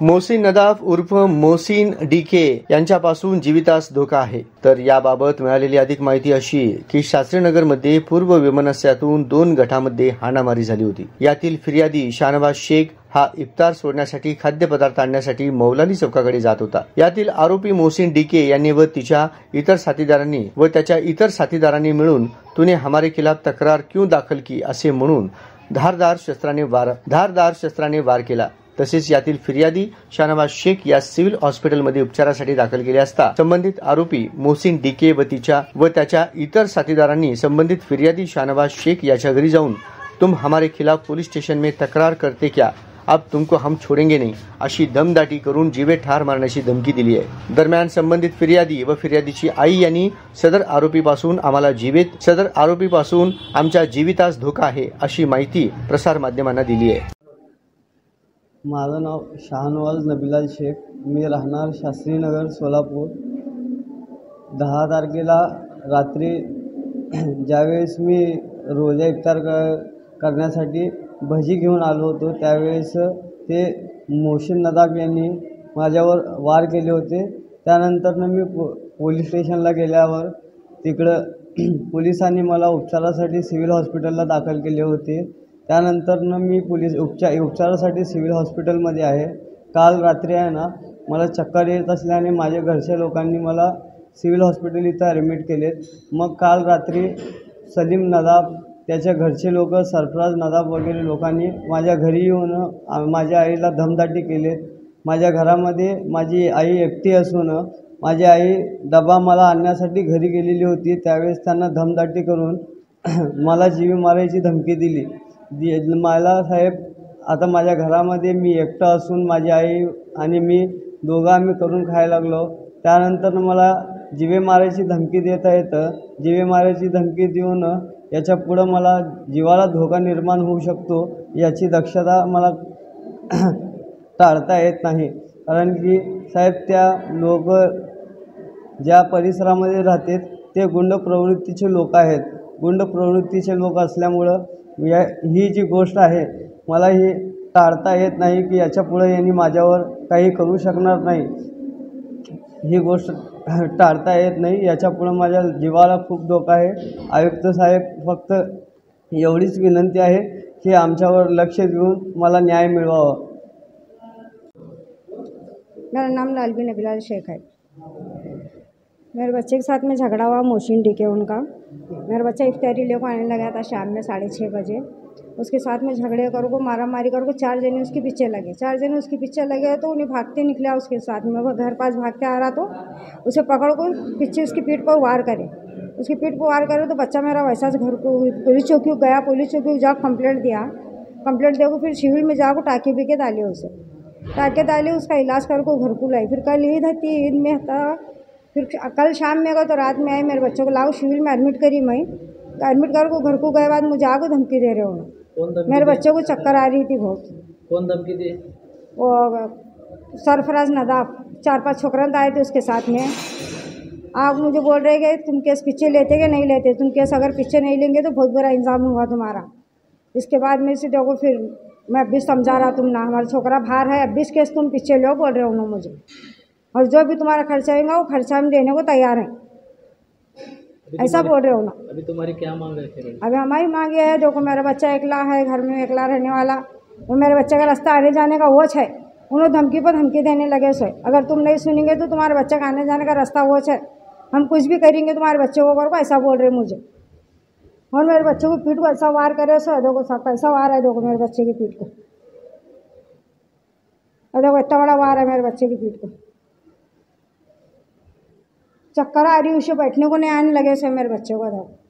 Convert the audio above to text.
मोहसिन नदाफ उर्फ मोहसिन डीके यांच्यापासून जीवितास धोका आहे. तर याबाबत मिळालेली अधिक माहिती अशी की शास्त्रीनगरमध्ये पूर्व विमानाश्रयातून दोन गटामध्ये हाणामारी झाली होती. यातील फिर्यादी शाहनवाज शेख हा इफ्तार सोडण्यासाठी खाद्यपदार्थ आणण्यासाठी मौलानी चौकाकडे जात होता. यातील आरोपी मोहसिन डीके यांनी व तिच्या इतर साथीदारांनी व त्याच्या इतर साथीदारांनी मिळून तुने हमारे खिलाफ तक्रार क्यों दाखल की असे म्हणून धारदार शस्त्राने वार धारदार शस्त्राने वार केला. तसेच यातील फिर्यादी शाहनवाज शेख या सिव्हिल हॉस्पिटलमध्ये उपचारासाठी दाखल केले असता संबंधित आरोपी मोहसिन डीके व तिच्या व त्याच्या इतर साथीदारांनी संबंधित फिर्यादी शाहनवाज शेख याच्या घरी जाऊन तुम हमारे खिलाफ पोलीस स्टेशन में तक्रार करते क्या? अब तुमको हम छोडेंगे नाही अशी दमदाटी करून जीवे ठार मारण्याची धमकी दिली आहे. दरम्यान संबंधित फिर्यादी व फिर्यादीची आई यांनी सदर आरोपीपासून आम्हाला जीवित सदर आरोपीपासून आमच्या जीवितास धोका आहे अशी माहिती प्रसार माध्यमांना दिली आहे. माझं नाव शाहनवाज नबिलाल शेख. मी राहणार शास्त्रीनगर सोलापूर. दहा तारखेला रात्री ज्यावेळेस मी रोजा इफ्तार क करण्यासाठी भजी घेऊन आलो होतो त्यावेळेस ते मोहसिन नदाब यांनी माझ्यावर वार केले होते. त्यानंतरनं मी पो पोलीस स्टेशनला गेल्यावर तिकडं पोलिसांनी मला उपचारासाठी सिव्हिल हॉस्पिटलला दाखल केले होते. त्यानंतरनं मी पोलीस उपचार उपचारासाठी सिव्हिल हॉस्पिटलमध्ये आहे. काल रात्री आहे ना मला चक्कर येत असल्याने माझ्या घरच्या लोकांनी मला सिव्हिल हॉस्पिटल इथं ॲडमिट केलेत मग काल रात्री सलीम नदाब त्याच्या घरचे लोक सरफराज नदाब वगैरे लोकांनी माझ्या घरी येऊन माझ्या आईला धमदाटी केलेत माझ्या घरामध्ये माझी आई एकटी असून माझी आई डबा मला आणण्यासाठी घरी गेलेली होती. त्यावेळेस त्यांना धमदाटी करून मला जीवी मारायची धमकी दिली. मला साहेब आता माझ्या घरामध्ये मी एकटा असून माझी आई आणि मी दोघं आम्ही करून खायला लागलो. त्यानंतर मला जिवे मारायची धमकी देता येतं. जिवे मारायची धमकी देऊन याच्या पुढं मला जीवाला धोका निर्माण होऊ शकतो याची दक्षता मला टाळता येत नाही. कारण की साहेब त्या लोक ज्या परिसरामध्ये राहतात ते गुंड प्रवृत्तीचे लोक आहेत. गुंड प्रवृत्तीचे लोक असल्यामुळं या ही जी गोष्ट आहे मला ही टाळता येत नाही की याच्यापुढे यांनी माझ्यावर काही करू शकणार नाही. ही गोष्ट टाळता येत नाही. याच्या पुढं माझ्या जीवाला खूप धोका आहे. आयुक्त साहेब फक्त एवढीच विनंती आहे की आमच्यावर लक्ष देऊन मला न्याय मिळवावा. मेरा नाम लालबी नबीलाल शेख है मेरे बच्चे के साथ में झगड़ा हुआ मोशिन डी के उनका. मेरा बच्चा इफ्तारी लेकर आने लगा था शाम में साढ़े छः बजे। उसके साथ में झगड़े कर को मारा मारी कर को, चार जने उसके पीछे लगे। चार जने उसके पीछे लगे तो उन्हें भागते निकला उसके साथ में। वो घर पास भागते आ रहा तो उसे पकड़ को पीछे उसकी पीठ पर वार करे। उसकी पीठ पर वार करे तो बच्चा मेरा वैसा से घर को, पुलिस चौकी गया, पुलिस चौकी जा कंप्लेंट दिया। कंप्लेंट देखो फिर सिविल में जाकर टाके पीके डाले उसे। टाके डाले, उसका इलाज कर को घर को लाई फिर कल ईद थी ईद में था। फिर कल शाम में गए तो रात में आए मेरे बच्चों को लाओ सिविल में एडमिट करी मैं। एडमिट कर को घर को गए बाद मुझे आगो धमकी दे रहे हो। मेरे बच्चों को चक्कर आ रही थी बहुत। कौन धमकी दी? वो सरफराज नदाफ चार पाँच छोकरन आए थे उसके साथ में। आप मुझे बोल रहे कि तुम केस पीछे लेते कि नहीं लेते? तुम केस अगर पीछे नहीं लेंगे तो बहुत बुरा इंजाम होगा तुम्हारा। इसके बाद मेरे से देखो फिर मैं अब भी समझा रहा तुम ना हमारा छोकरा बाहर है अब भी केस तुम पीछे लो बोल रहे हो उन्होंने मुझे। और जो भी तुम्हारा खर्चा आएगा वो खर्चा हम देने को तैयार हैं। ऐसा बोल रहे हो ना। अभी तुम्हारी क्या मांग है? अभी हमारी मांग ये है देखो मेरा बच्चा एकला है घर में एकला रहने वाला वो मेरे बच्चे का रास्ता आने जाने का वोच है। उन्होंने धमकी पर धमकी देने लगे सो अगर तुम नहीं सुनेंगे तो तुम्हारे बच्चे का आने जाने का रास्ता वोच है। हम कुछ भी करेंगे तुम्हारे बच्चे को करो ऐसा बोल रहे मुझे। और मेरे बच्चे को पीठ को ऐसा वार करे सो देखो सब कैसा वार है देखो मेरे बच्चे की पीठ को और देखो इतना बड़ा वार है मेरे बच्चे की पीठ को चक्कर आ रही उसे बैठने को नहीं आने लगे सो मेरे बच्चे को दो।